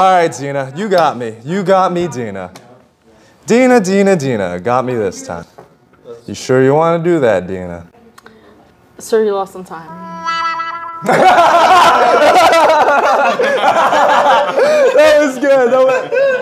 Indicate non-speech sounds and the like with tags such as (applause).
All right, Dina, you got me. You got me, Dina. Dina, Dina, Dina, got me this time. You sure you want to do that, Dina? Sir, you lost some time. (laughs) that was good. That was